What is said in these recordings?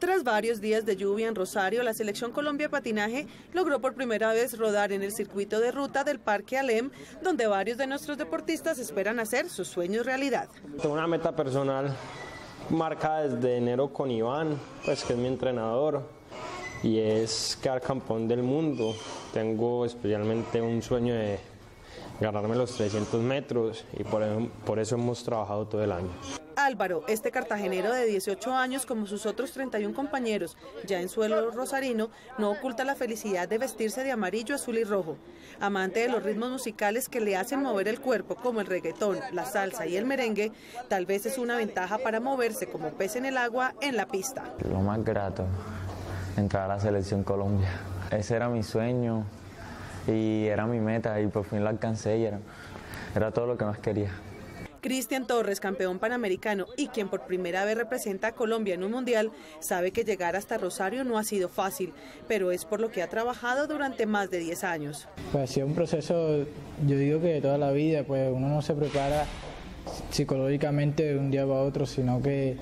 Tras varios días de lluvia en Rosario, la selección Colombia patinaje logró por primera vez rodar en el circuito de ruta del Parque Alem, donde varios de nuestros deportistas esperan hacer sus sueños realidad. Tengo una meta personal marcada desde enero con Iván, pues que es mi entrenador, y es quedar campeón del mundo. Tengo especialmente un sueño de ganarme los 300 metros y por, por eso hemos trabajado todo el año. Álvaro, este cartagenero de 18 años, como sus otros 31 compañeros, ya en suelo rosarino, no oculta la felicidad de vestirse de amarillo, azul y rojo. Amante de los ritmos musicales que le hacen mover el cuerpo, como el reggaetón, la salsa y el merengue, tal vez es una ventaja para moverse como pez en el agua en la pista. Lo más grato, entrar a la selección Colombia. Ese era mi sueño y era mi meta y por fin la alcancé y era, era todo lo que más quería. Cristian Torres, campeón panamericano y quien por primera vez representa a Colombia en un mundial, sabe que llegar hasta Rosario no ha sido fácil, pero es por lo que ha trabajado durante más de 10 años. Pues ha sido un proceso, yo digo que de toda la vida, pues uno no se prepara psicológicamente de un día para otro, sino que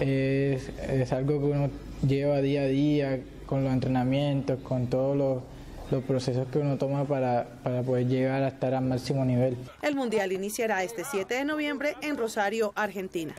es, es algo que uno lleva día a día con los entrenamientos, con todos los los procesos que uno toma para, para poder llegar a estar al máximo nivel. El Mundial iniciará este 7 de noviembre en Rosario, Argentina.